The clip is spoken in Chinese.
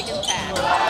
freaking fast.